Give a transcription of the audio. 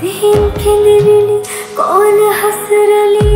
සිහින් කෙඳිරිලි කෝන හසරලි